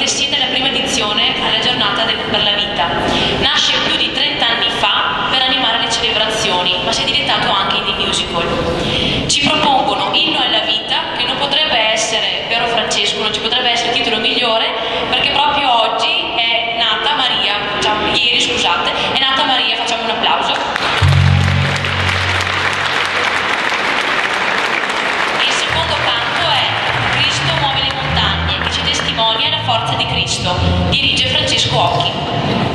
avete siete la prima edizione alla giornata del, per la vita. Nasce più di 30 anni fa per animare le celebrazioni, ma si è diventato anche di musical. Ci propongono Inno alla vita, che non potrebbe essere, vero Francesco, non ci potrebbe essere il titolo migliore, perché proprio oggi è nata Maria, cioè, ieri scusate, è nata Maria forza di Cristo, dirige Francesco Occhi.